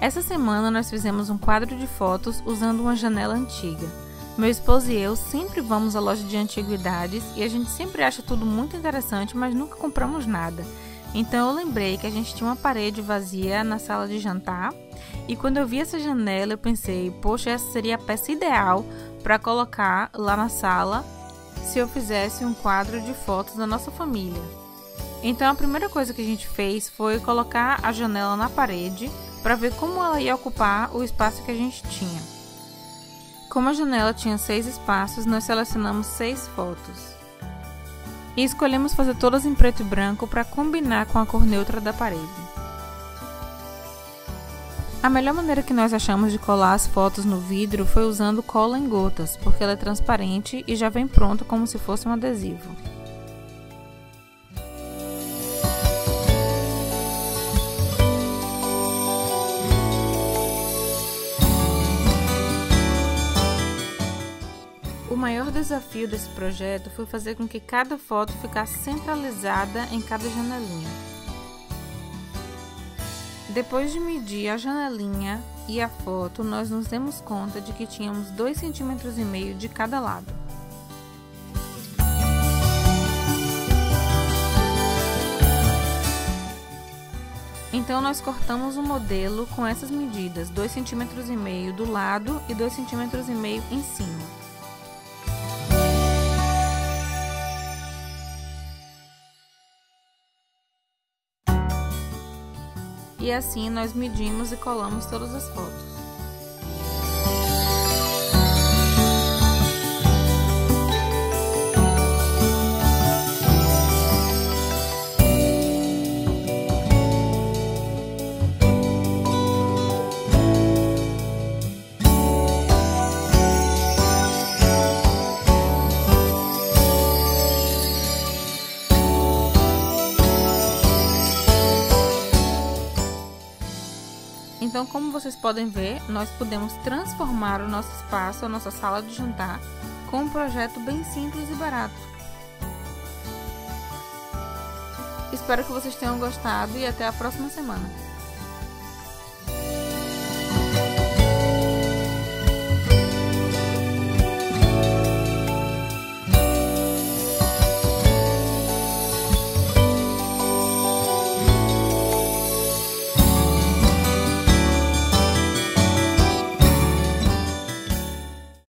Essa semana nós fizemos um quadro de fotos usando uma janela antiga. Meu esposo e eu sempre vamos à loja de antiguidades e a gente sempre acha tudo muito interessante, mas nunca compramos nada. Então eu lembrei que a gente tinha uma parede vazia na sala de jantar e quando eu vi essa janela eu pensei, poxa, essa seria a peça ideal para colocar lá na sala se eu fizesse um quadro de fotos da nossa família. Então a primeira coisa que a gente fez foi colocar a janela na parede para ver como ela ia ocupar o espaço que a gente tinha. Como a janela tinha seis espaços, nós selecionamos seis fotos. E escolhemos fazer todas em preto e branco para combinar com a cor neutra da parede. A melhor maneira que nós achamos de colar as fotos no vidro foi usando cola em gotas, porque ela é transparente e já vem pronto como se fosse um adesivo. Maior desafio desse projeto foi fazer com que cada foto ficasse centralizada em cada janelinha. Depois de medir a janelinha e a foto, nós nos demos conta de que tínhamos 2,5 cm de cada lado. Então nós cortamos o modelo com essas medidas, 2,5 cm do lado e 2,5 cm em cima. E assim nós medimos e colamos todas as fotos. Então, como vocês podem ver, nós podemos transformar o nosso espaço, a nossa sala de jantar, com um projeto bem simples e barato. Espero que vocês tenham gostado e até a próxima semana.